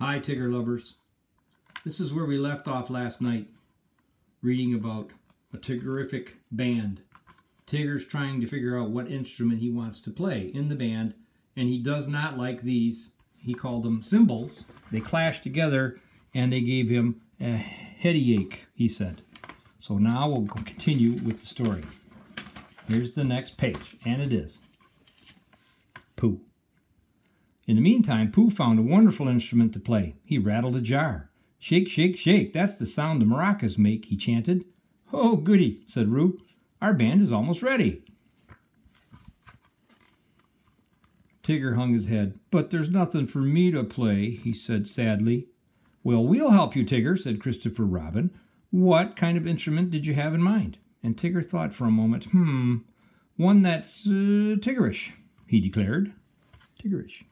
Hi, Tigger lovers. This is where we left off last night, reading about a Tiggerific band. Tigger's trying to figure out what instrument he wants to play in the band, and he does not like these. He called them cymbals. They clashed together, and they gave him a headache, he said. So now we'll continue with the story. Here's the next page, and it is Pooh. In the meantime, Pooh found a wonderful instrument to play. He rattled a jar. Shake, shake, shake, that's the sound the maracas make, he chanted. Oh, goody, said Roo. Our band is almost ready. Tigger hung his head. But there's nothing for me to play, he said sadly. Well, we'll help you, Tigger, said Christopher Robin. What kind of instrument did you have in mind? And Tigger thought for a moment. Hmm, one that's uh, Tiggerish, he declared. Tiggerish.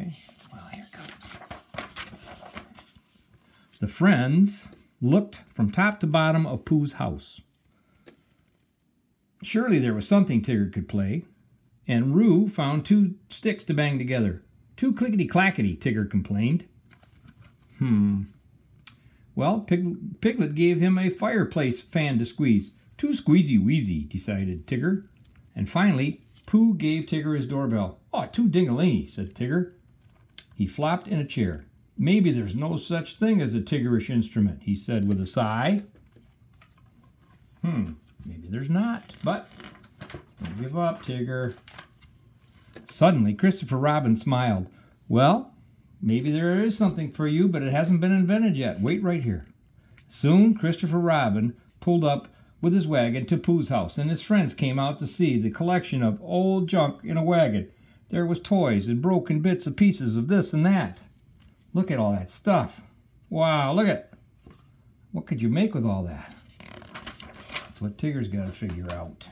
Okay, well, here comes. The friends looked from top to bottom of Pooh's house. Surely there was something Tigger could play, and Roo found two sticks to bang together. Too clickety-clackety, Tigger complained. Hmm. Well, Pig Piglet gave him a fireplace fan to squeeze. Too squeezy-wheezy, decided Tigger. And finally, Pooh gave Tigger his doorbell. Oh, too dingalingy, said Tigger. He flopped in a chair. Maybe there's no such thing as a Tiggerish instrument, he said with a sigh. Hmm, maybe there's not, but don't give up, Tigger. Suddenly, Christopher Robin smiled. Well, maybe there is something for you, but it hasn't been invented yet. Wait right here. Soon, Christopher Robin pulled up with his wagon to Pooh's house, and his friends came out to see the collection of old junk in a wagon. There was toys and broken bits and pieces of this and that. Look at all that stuff. Wow, look at What could you make with all that? That's what Tigger's got to figure out.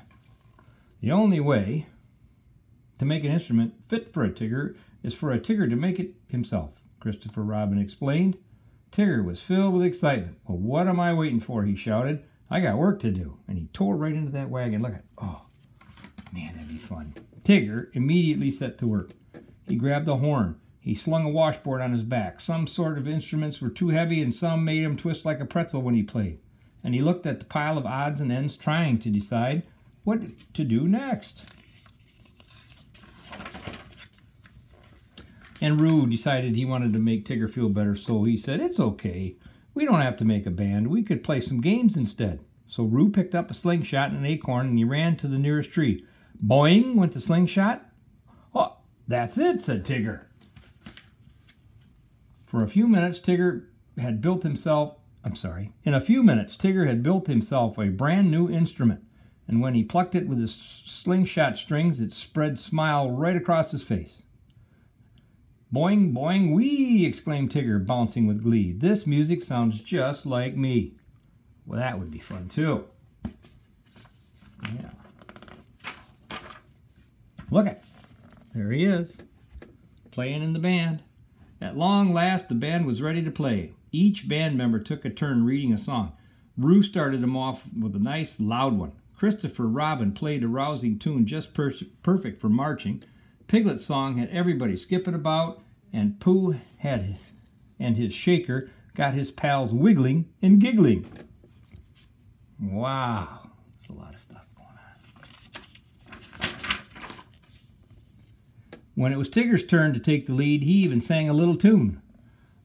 The only way to make an instrument fit for a Tigger is for a Tigger to make it himself, Christopher Robin explained. Tigger was filled with excitement. Well, what am I waiting for? he shouted. I got work to do. And he tore right into that wagon. Look at, oh, man, that'd be fun. Tigger immediately set to work. He grabbed a horn. He slung a washboard on his back. Some sort of instruments were too heavy and some made him twist like a pretzel when he played. And he looked at the pile of odds and ends trying to decide what to do next. And Roo decided he wanted to make Tigger feel better, so he said, It's okay. We don't have to make a band. We could play some games instead. So Roo picked up a slingshot and an acorn and he ran to the nearest tree. Boing went the slingshot. Oh, that's it, said Tigger. For a few minutes, Tigger had built himself, I'm sorry, in a few minutes, Tigger had built himself a brand new instrument. And when he plucked it with his slingshot strings, it spread smile right across his face. Boing, boing, wee! exclaimed Tigger, bouncing with glee. This music sounds just like me. Well, that would be fun, too. Yeah. Look at, there he is, playing in the band. At long last, the band was ready to play. Each band member took a turn reading a song. Roo started them off with a nice, loud one. Christopher Robin played a rousing tune just per perfect for marching. Piglet's song had everybody skipping about, and Pooh had and his shaker got his pals wiggling and giggling. Wow, that's a lot of stuff going on. When it was Tigger's turn to take the lead, he even sang a little tune.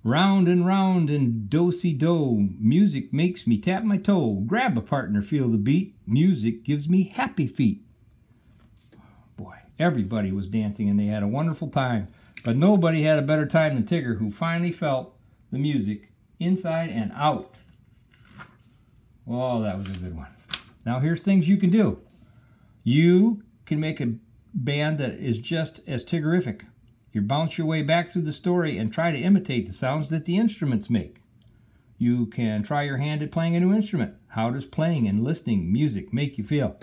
Round and round and do-si-do, music makes me tap my toe. Grab a partner, feel the beat, music gives me happy feet. Boy, everybody was dancing and they had a wonderful time. But nobody had a better time than Tigger, who finally felt the music inside and out. Oh, that was a good one. Now here's things you can do. You can make a band that is just as Tiggerific. You bounce your way back through the story and try to imitate the sounds that the instruments make. You can try your hand at playing a new instrument. How does playing and listening music make you feel?